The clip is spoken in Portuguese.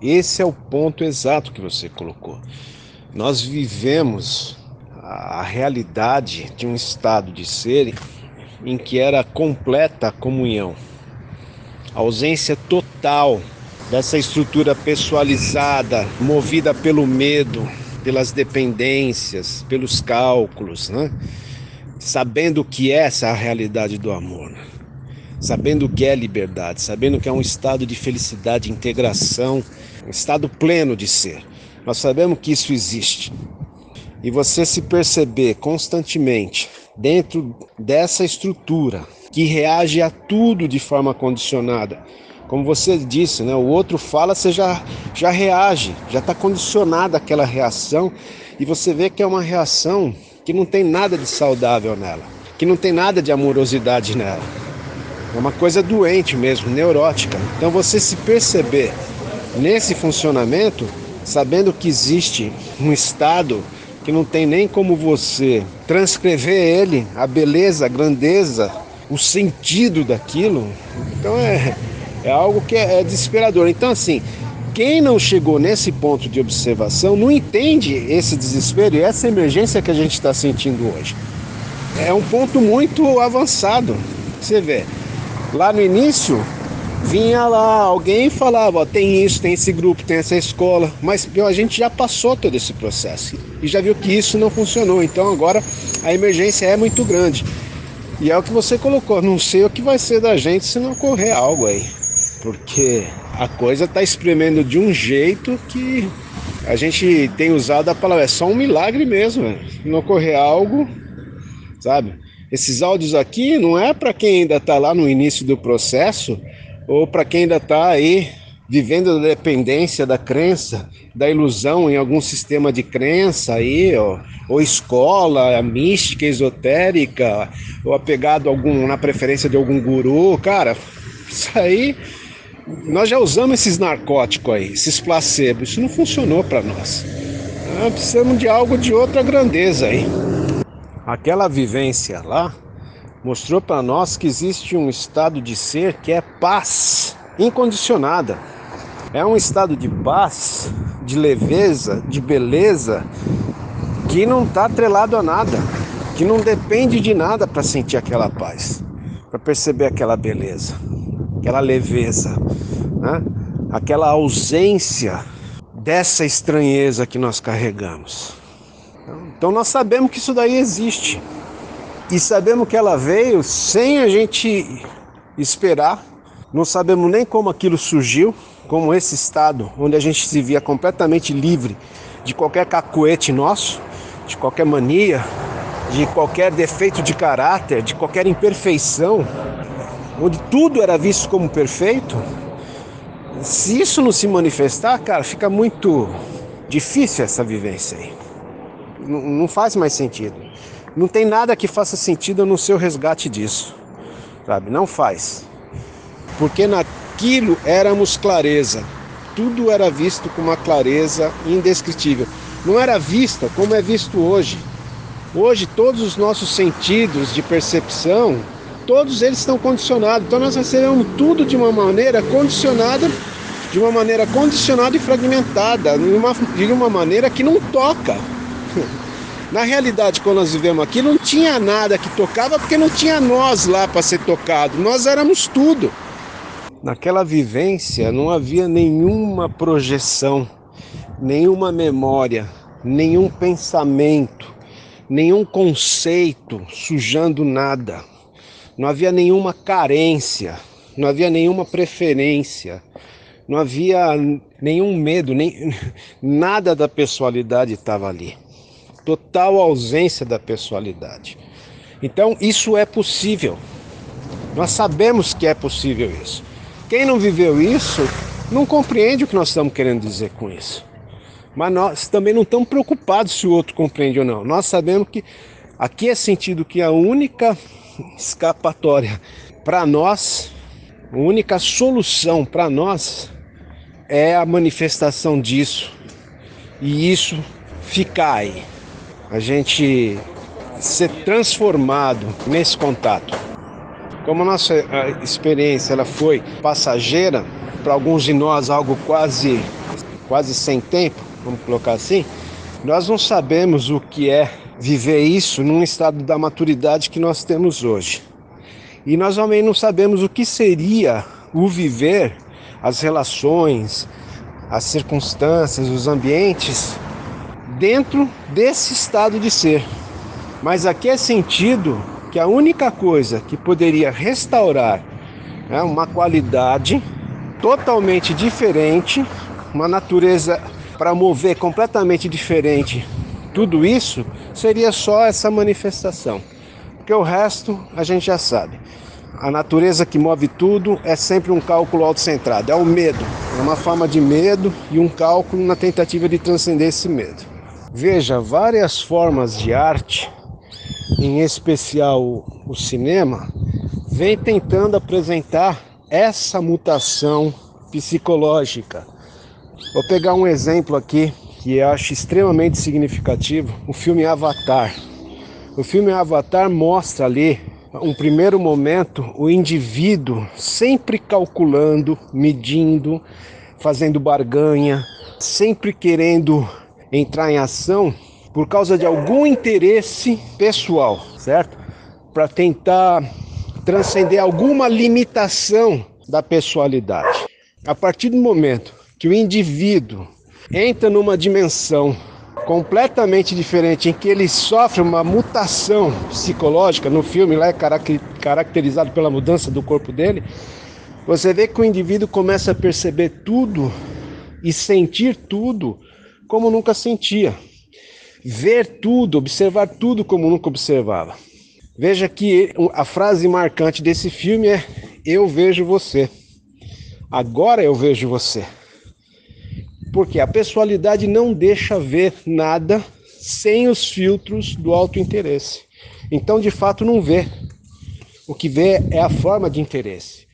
Esse é o ponto exato que você colocou. Nós vivemos a realidade de um estado de ser em que era completa comunhão, ausência total dessa estrutura pessoalizada, movida pelo medo, pelas dependências, pelos cálculos, né? sabendo que é essa realidade do amor? Sabendo o que é liberdade, sabendo que é um estado de felicidade, integração, um estado pleno de ser. Nós sabemos que isso existe. E você se perceber constantemente dentro dessa estrutura que reage a tudo de forma condicionada. Como você disse, né? o outro fala, você já, já reage, já está condicionada aquela reação e você vê que é uma reação que não tem nada de saudável nela, que não tem nada de amorosidade nela. É uma coisa doente mesmo, neurótica. Então você se perceber nesse funcionamento, sabendo que existe um estado que não tem nem como você transcrever ele, a beleza, a grandeza, o sentido daquilo. Então é, é algo que é, é desesperador. Então, assim, quem não chegou nesse ponto de observação não entende esse desespero e essa emergência que a gente está sentindo hoje. É um ponto muito avançado. Você vê, lá no início vinha lá alguém falava, tem isso, tem esse grupo, tem essa escola, mas meu, a gente já passou todo esse processo e já viu que isso não funcionou. Então agora a emergência é muito grande. E é o que você colocou, não sei o que vai ser da gente se não ocorrer algo aí. Porque a coisa está espremendo de um jeito que a gente tem usado a palavra, é só um milagre mesmo, se não ocorrer algo, sabe? Esses áudios aqui não é para quem ainda está lá no início do processo ou para quem ainda está aí vivendo a dependência da crença, da ilusão em algum sistema de crença aí, ó, ou escola, mística, esotérica, ou apegado algum, na preferência de algum guru, cara, isso aí nós já usamos esses narcóticos aí, esses placebos, isso não funcionou para nós. Nós precisamos de algo de outra grandeza aí. Aquela vivência lá mostrou para nós que existe um estado de ser que é paz incondicionada. É um estado de paz, de leveza, de beleza, que não está atrelado a nada, que não depende de nada para sentir aquela paz, para perceber aquela beleza, aquela leveza, né? aquela ausência dessa estranheza que nós carregamos. Então nós sabemos que isso daí existe. E sabemos que ela veio sem a gente esperar, não sabemos nem como aquilo surgiu como esse estado, onde a gente se via completamente livre de qualquer cacuete nosso, de qualquer mania, de qualquer defeito de caráter, de qualquer imperfeição, onde tudo era visto como perfeito, se isso não se manifestar, cara, fica muito difícil essa vivência aí. Não, faz mais sentido. Não tem nada que faça sentido no seu resgate disso, sabe? Não faz. Porque na, aquilo éramos clareza. Tudo era visto com uma clareza indescritível. Não era vista como é visto hoje. Hoje todos os nossos sentidos de percepção, todos eles estão condicionados. Então nós recebemos tudo de uma maneira condicionada, de uma maneira condicionada e fragmentada, de uma, de uma maneira que não toca. Na realidade, quando nós vivemos aqui, não tinha nada que tocava porque não tinha nós lá para ser tocado. Nós éramos tudo. Naquela vivência não havia nenhuma projeção, nenhuma memória, nenhum pensamento, nenhum conceito sujando nada. Não havia nenhuma carência, não havia nenhuma preferência, não havia nenhum medo, nem nada da pessoalidade estava ali. Total ausência da pessoalidade. Então, isso é possível. Nós sabemos que é possível isso. Quem não viveu isso não compreende o que nós estamos querendo dizer com isso. Mas nós também não estamos preocupados se o outro compreende ou não. Nós sabemos que aqui é sentido que a única escapatória para nós, a única solução para nós é a manifestação disso. E isso ficar aí. A gente ser transformado nesse contato. Como a nossa experiência ela foi passageira, para alguns de nós algo quase, quase sem tempo, vamos colocar assim, nós não sabemos o que é viver isso num estado da maturidade que nós temos hoje. E nós também não sabemos o que seria o viver, as relações, as circunstâncias, os ambientes dentro desse estado de ser. Mas aqui é sentido que a única coisa que poderia restaurar né, uma qualidade totalmente diferente, uma natureza para mover completamente diferente, tudo isso seria só essa manifestação. Porque o resto a gente já sabe. A natureza que move tudo é sempre um cálculo autocentrado, é o medo, é uma forma de medo e um cálculo na tentativa de transcender esse medo. Veja, várias formas de arte, em especial o cinema, vem tentando apresentar essa mutação psicológica. Vou pegar um exemplo aqui que eu acho extremamente significativo: o filme Avatar. O filme Avatar mostra ali um primeiro momento o indivíduo sempre calculando, medindo, fazendo barganha, sempre querendo entrar em ação por causa de algum interesse pessoal, certo? Para tentar transcender alguma limitação da pessoalidade. A partir do momento que o indivíduo entra numa dimensão completamente diferente, em que ele sofre uma mutação psicológica, no filme lá é caracterizado pela mudança do corpo dele, você vê que o indivíduo começa a perceber tudo e sentir tudo como nunca sentia. Ver tudo, observar tudo como nunca observava. Veja que a frase marcante desse filme é: Eu vejo você. Agora eu vejo você. Porque a pessoalidade não deixa ver nada sem os filtros do autointeresse. Então, de fato, não vê. O que vê é a forma de interesse.